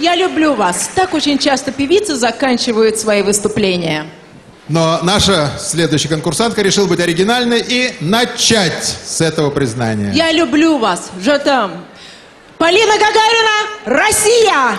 Я люблю вас. Так очень часто певицы заканчивают свои выступления. Но наша следующая конкурсантка решила быть оригинальной и начать с этого признания. Я люблю вас, Жатам. Полина Гагарина, Россия!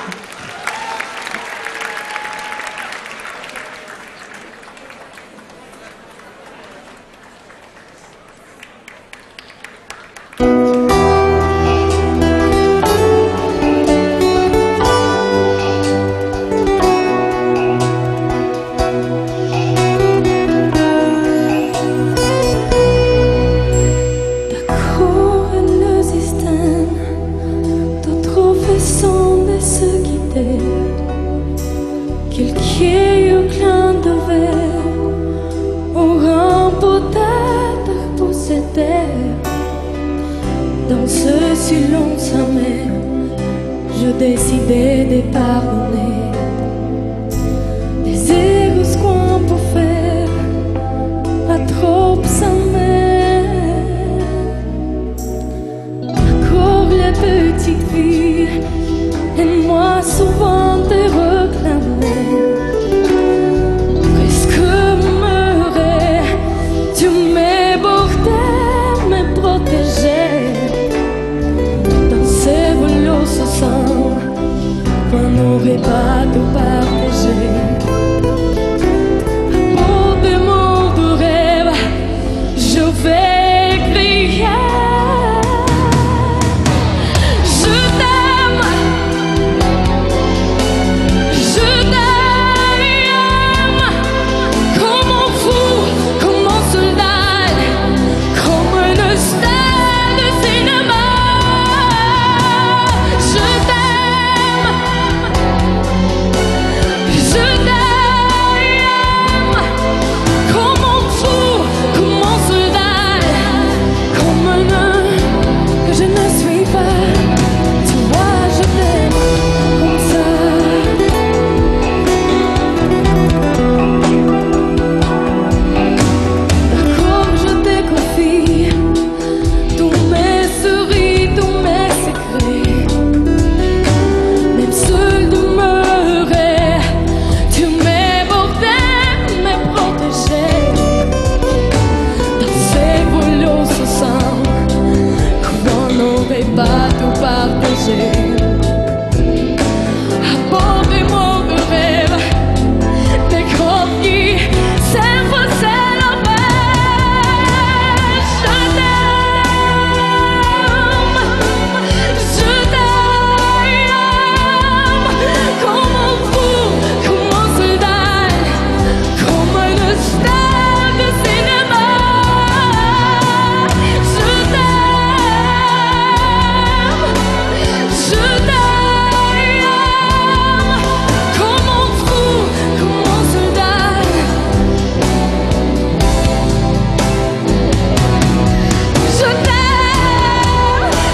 Décider de pardonner, des ce qu'on peut faire à trop s'en aider. Encore les petites filles et moi, souvent te reclamer puisque me que meurer, tu m'ébordais, me protéger dans ces boulots sans? pouvais pas te.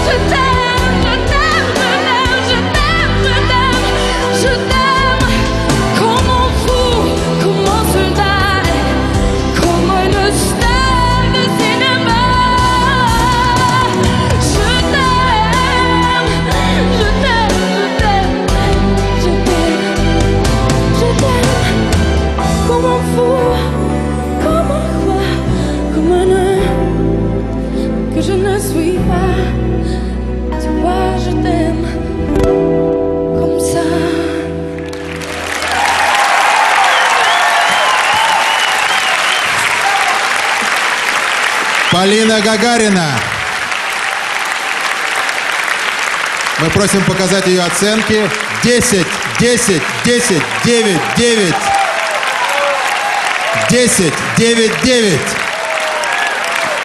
진짜 Полина Гагарина. Мы просим показать ее оценки. 10, 10, 10, 9, 9. 10, 9, 9.